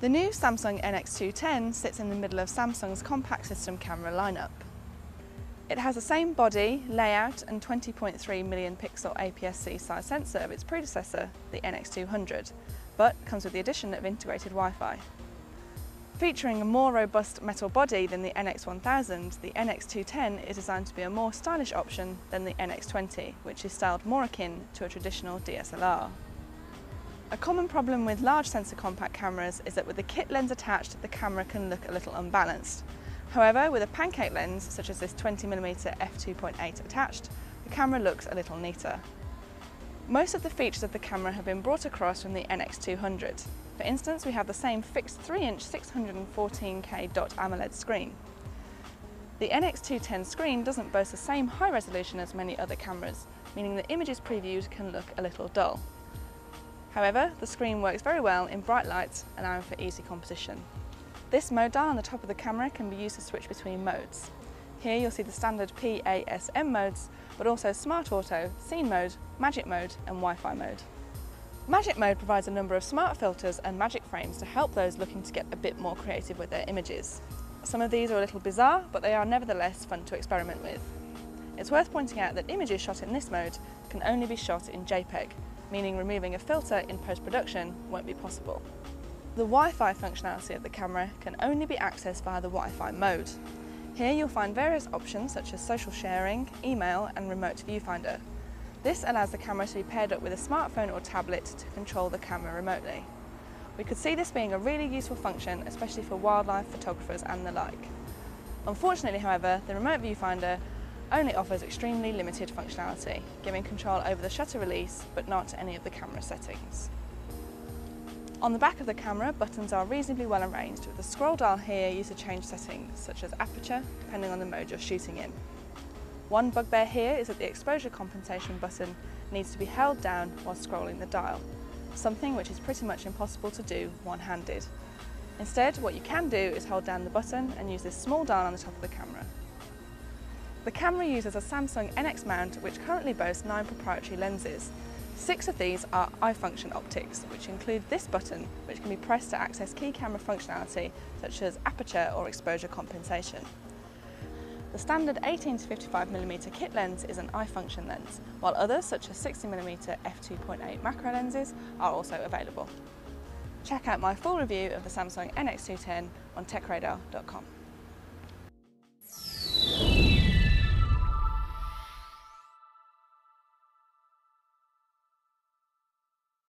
The new Samsung NX210 sits in the middle of Samsung's compact system camera lineup. It has the same body, layout and 20.3 million pixel APS-C size sensor of its predecessor, the NX200, but comes with the addition of integrated Wi-Fi. Featuring a more robust metal body than the NX1000, the NX210 is designed to be a more stylish option than the NX20, which is styled more akin to a traditional DSLR. A common problem with large sensor compact cameras is that with the kit lens attached, the camera can look a little unbalanced. However, with a pancake lens, such as this 20mm f2.8 attached, the camera looks a little neater. Most of the features of the camera have been brought across from the NX200. For instance, we have the same fixed 3-inch 614K dot AMOLED screen. The NX210 screen doesn't boast the same high resolution as many other cameras, meaning that images previewed can look a little dull. However, the screen works very well in bright lights, allowing for easy composition. This mode dial on the top of the camera can be used to switch between modes. Here you'll see the standard PASM modes, but also Smart Auto, Scene Mode, Magic Mode and Wi-Fi mode. Magic Mode provides a number of smart filters and magic frames to help those looking to get a bit more creative with their images. Some of these are a little bizarre, but they are nevertheless fun to experiment with. It's worth pointing out that images shot in this mode can only be shot in JPEG, meaning removing a filter in post-production won't be possible. The Wi-Fi functionality of the camera can only be accessed via the Wi-Fi mode. Here you'll find various options such as social sharing, email and remote viewfinder. This allows the camera to be paired up with a smartphone or tablet to control the camera remotely. We could see this being a really useful function, especially for wildlife photographers and the like. Unfortunately, however, the remote viewfinder only offers extremely limited functionality, giving control over the shutter release but not any of the camera settings. On the back of the camera, buttons are reasonably well arranged with the scroll dial here used to change settings such as aperture, depending on the mode you're shooting in. One bugbear here is that the exposure compensation button needs to be held down while scrolling the dial, something which is pretty much impossible to do one-handed. Instead, what you can do is hold down the button and use this small dial on the top of the camera. The camera uses a Samsung NX mount which currently boasts nine proprietary lenses. Six of these are i-Function optics, which include this button, which can be pressed to access key camera functionality such as aperture or exposure compensation. The standard 18 to 55mm kit lens is an i-Function lens, while others such as 60mm f2.8 macro lenses are also available. Check out my full review of the Samsung NX210 on techradar.com.